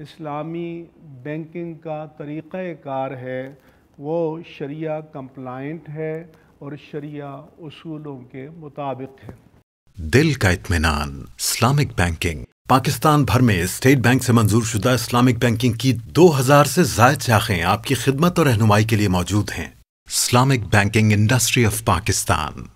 इस्लामी banking का तरीक़ाकार है, वो शरिया कंप्लाइंट है और शरिया उसूलों के मुताबिक है। दिल का इतमान इस्लामिक बैंकिंग। पाकिस्तान भर में स्टेट बैंक से मंजूर शुदा इस्लामिक बैंकिंग की 2000 से जायद शाखें आपकी खिदमत और रहनुमाई के लिए मौजूद हैं। Islamic banking industry of Pakistan.